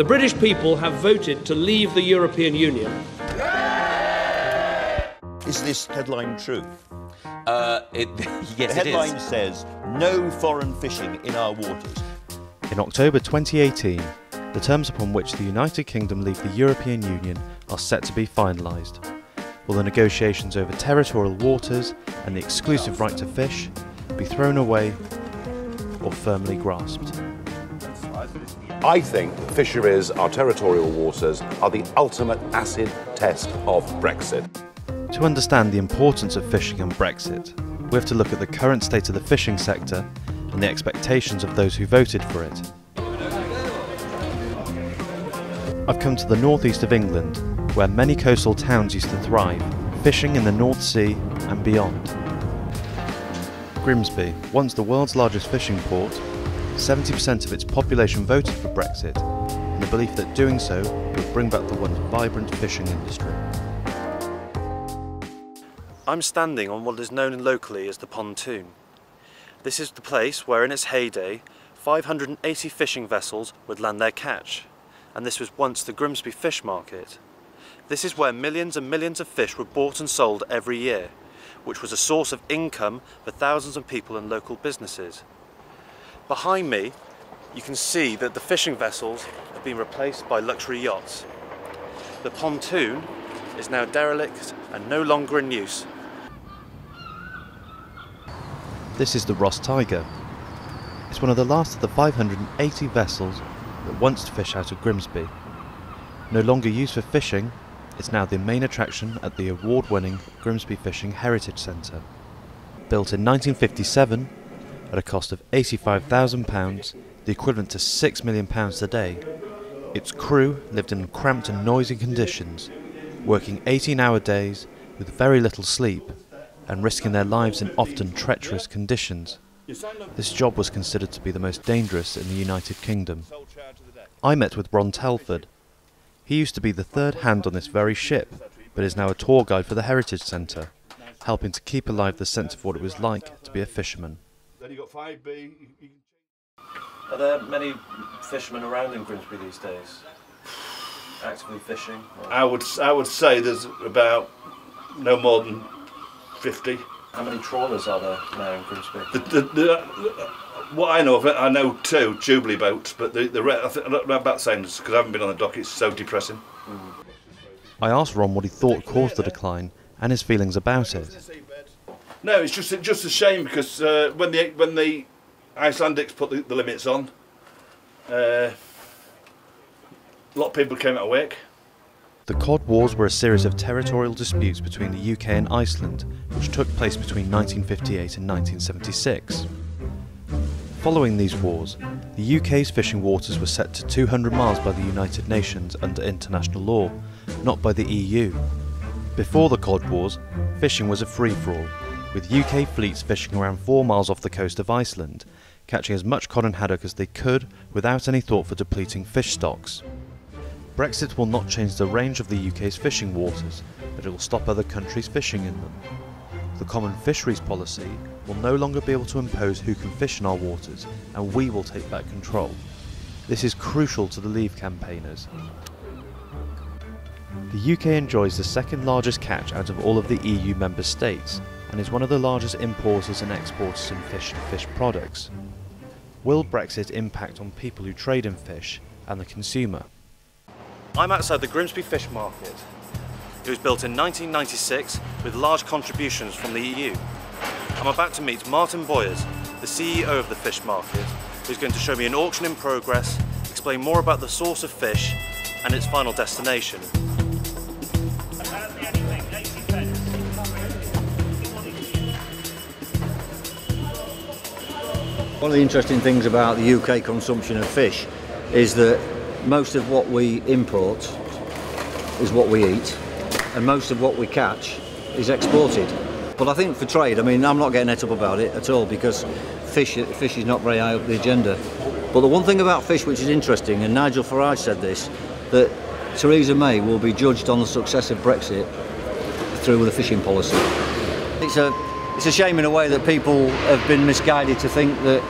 The British people have voted to leave the European Union. Is this headline true? Uh, it, yes, the headline says, No foreign fishing in our waters. In October 2018, the terms upon which the United Kingdom leave the European Union are set to be finalised. Will the negotiations over territorial waters and the exclusive right to fish be thrown away or firmly grasped? I think fisheries, our territorial waters, are the ultimate acid test of Brexit. To understand the importance of fishing and Brexit, we have to look at the current state of the fishing sector and the expectations of those who voted for it. I've come to the northeast of England, where many coastal towns used to thrive, fishing in the North Sea and beyond. Grimsby, once the world's largest fishing port, 70% of its population voted for Brexit, in the belief that doing so would bring back the once vibrant fishing industry. I'm standing on what is known locally as the pontoon. This is the place where, in its heyday, 580 fishing vessels would land their catch, and this was once the Grimsby Fish Market. This is where millions and millions of fish were bought and sold every year, which was a source of income for thousands of people and local businesses. Behind me, you can see that the fishing vessels have been replaced by luxury yachts. The pontoon is now derelict and no longer in use. This is the Ross Tiger. It's one of the last of the 580 vessels that once fished out of Grimsby. No longer used for fishing, it's now the main attraction at the award-winning Grimsby Fishing Heritage Centre. Built in 1957 at a cost of £85,000, the equivalent to £6 million today, its crew lived in cramped and noisy conditions, working 18-hour days with very little sleep and risking their lives in often treacherous conditions. This job was considered to be the most dangerous in the United Kingdom. I met with Ron Telford. He used to be the third hand on this very ship, but is now a tour guide for the Heritage Centre, helping to keep alive the sense of what it was like to be a fisherman. Then you got 5B. Are there many fishermen around in Grimsby these days? Actively fishing? I would I would say there's about no more than 50. How many trawlers are there now in Grimsby? The, the, the, what I know of it, I know two Jubilee boats, but the, the re- I think, I'm about saying this because I haven't been on the dock. It's so depressing. Hmm. I asked Ron what he thought caused the decline and his feelings about it. No, it's just just a shame because uh, when the when the Icelandics put the, the limits on, uh, a lot of people came out of work. The Cod Wars were a series of territorial disputes between the UK and Iceland, which took place between 1958 and 1976. Following these wars, the UK's fishing waters were set to 200 miles by the United Nations under international law, not by the EU. Before the Cod Wars, fishing was a free-for-all, with UK fleets fishing around 4 miles off the coast of Iceland, catching as much cod and haddock as they could without any thought for depleting fish stocks. Brexit will not change the range of the UK's fishing waters, but it will stop other countries fishing in them. The Common Fisheries Policy will no longer be able to impose who can fish in our waters, and we will take back control. This is crucial to the Leave campaigners. The UK enjoys the second largest catch out of all of the EU member states, and is one of the largest importers and exporters in fish and fish products. Will Brexit impact on people who trade in fish and the consumer? I'm outside the Grimsby Fish Market. It was built in 1996 with large contributions from the EU. I'm about to meet Martin Boyers, the CEO of the fish market, who's going to show me an auction in progress, explain more about the source of fish and its final destination. One of the interesting things about the UK consumption of fish is that most of what we import is what we eat, and most of what we catch is exported. But I think for trade, I mean, I'm not getting het up about it at all because fish, fish is not very high up the agenda. But the one thing about fish which is interesting, and Nigel Farage said this, that Theresa May will be judged on the success of Brexit through the fishing policy. It's a, it's a shame in a way that people have been misguided to think that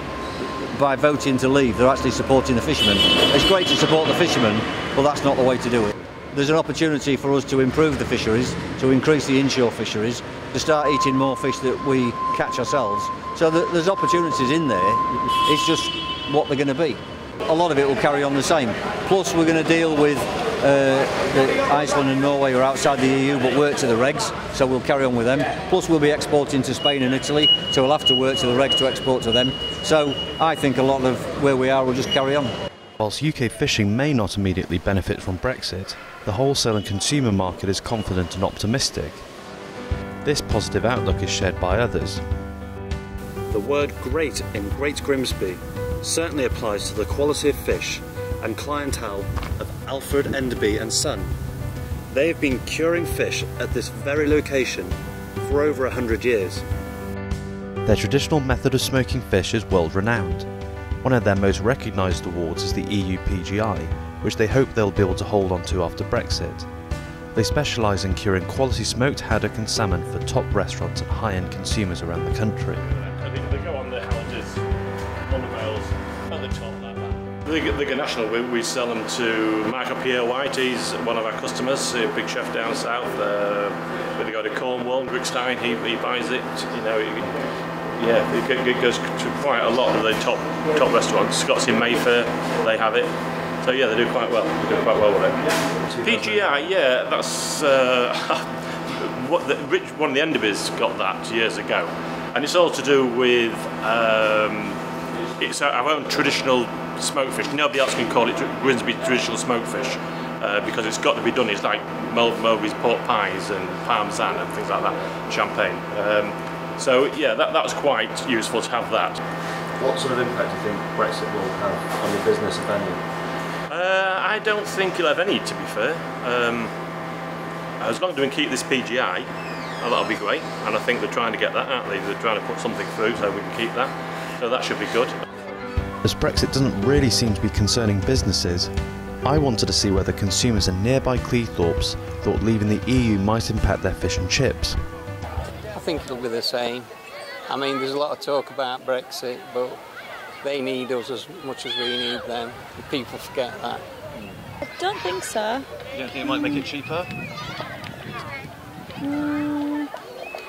by voting to leave, they're actually supporting the fishermen. It's great to support the fishermen, but that's not the way to do it. There's an opportunity for us to improve the fisheries, to increase the inshore fisheries, to start eating more fish that we catch ourselves. So there's opportunities in there. It's just what they're going to be. A lot of it will carry on the same. Plus, we're going to deal with uh, the Iceland and Norway are outside the EU but work to the regs, so we'll carry on with them. Plus, we'll be exporting to Spain and Italy, so we'll have to work to the regs to export to them. So I think a lot of where we are will just carry on. Whilst UK fishing may not immediately benefit from Brexit, the wholesale and consumer market is confident and optimistic. This positive outlook is shared by others. The word great in Great Grimsby certainly applies to the quality of fish and clientele of Alfred Enderby and Son. They have been curing fish at this very location for over a hundred years. Their traditional method of smoking fish is world renowned. One of their most recognised awards is the EU PGI, which they hope they'll be able to hold on to after Brexit. They specialise in curing quality smoked haddock and salmon for top restaurants and high-end consumers around the country. The, the National, we, we sell them to Michael Pierre White, he's one of our customers, a big chef down south. Uh, when they go to Cornwall, Rick Stein, he, he buys it, you know. It, yeah, it, it goes to quite a lot of the top top restaurants. Scott's in Mayfair, they have it. So yeah, they do quite well. They do quite well with it. PGI, yeah, that's uh, what the, Rich, one of the Enderbys got that years ago, and it's all to do with um, it's our own traditional smoked fish. Nobody else can call it Grimsby traditional smoked fish. Uh, because it's got to be done. It's like Mowbray's pork pies and parmesan and things like that, champagne. Um, so yeah, that, that was quite useful to have that. What sort of impact do you think Brexit will have on your business, if any? Uh, I don't think you'll have any, to be fair. Um, as long as we can keep this PGI, well, that'll be great. And I think they're trying to get that, aren't they? They're trying to put something through so we can keep that. So that should be good. As Brexit doesn't really seem to be concerning businesses, I wanted to see whether consumers in nearby Cleethorpes thought leaving the EU might impact their fish and chips. I think it'll be the same. I mean, there's a lot of talk about Brexit, but they need us as much as we need them. People forget that. I don't think so. You don't think it might make it cheaper? Mm,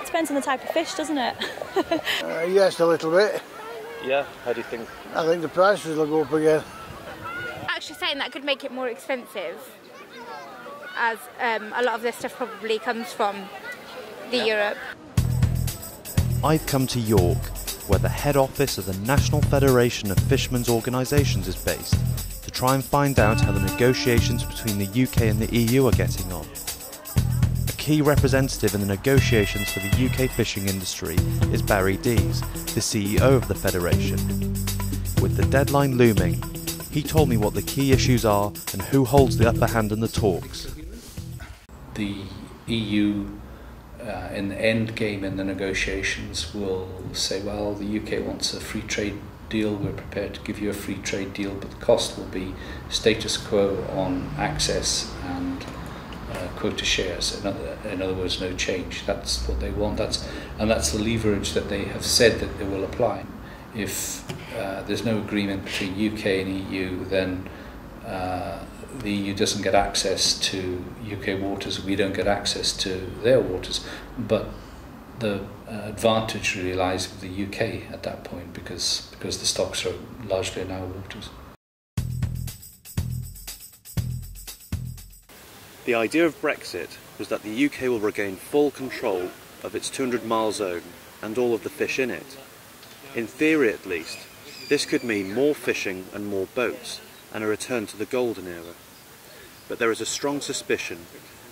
depends on the type of fish, doesn't it? uh, yes, a little bit. Yeah, how do you think? I think the prices will go up again. Actually, saying that could make it more expensive, as um, a lot of this stuff probably comes from the yeah. Europe. I've come to York, where the head office of the National Federation of Fishermen's Organisations is based, to try and find out how the negotiations between the UK and the EU are getting on. Key representative in the negotiations for the UK fishing industry is Barrie Deas, the CEO of the Federation. With the deadline looming, he told me what the key issues are and who holds the upper hand in the talks. The EU uh, in the end game in the negotiations will say, well, the UK wants a free trade deal, we're prepared to give you a free trade deal, but the cost will be status quo on access and uh, quota shares. In other, in other words, no change. That's what they want. That's and that's the leverage that they have said that they will apply. If uh, there's no agreement between UK and EU, then uh, the EU doesn't get access to UK waters, we don't get access to their waters. But the advantage really lies with the UK at that point because, because the stocks are largely in our waters. The idea of Brexit was that the UK will regain full control of its 200 mile zone and all of the fish in it. In theory at least, this could mean more fishing and more boats, and a return to the golden era. But there is a strong suspicion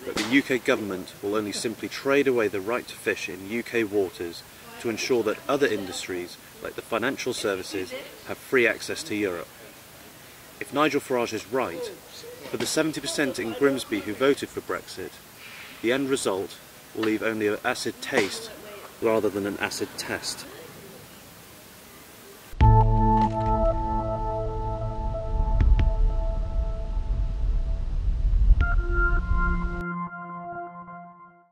that the UK government will only simply trade away the right to fish in UK waters to ensure that other industries, like the financial services, have free access to Europe. If Nigel Farage is right, for the 70% in Grimsby who voted for Brexit, the end result will leave only an acid taste rather than an acid test.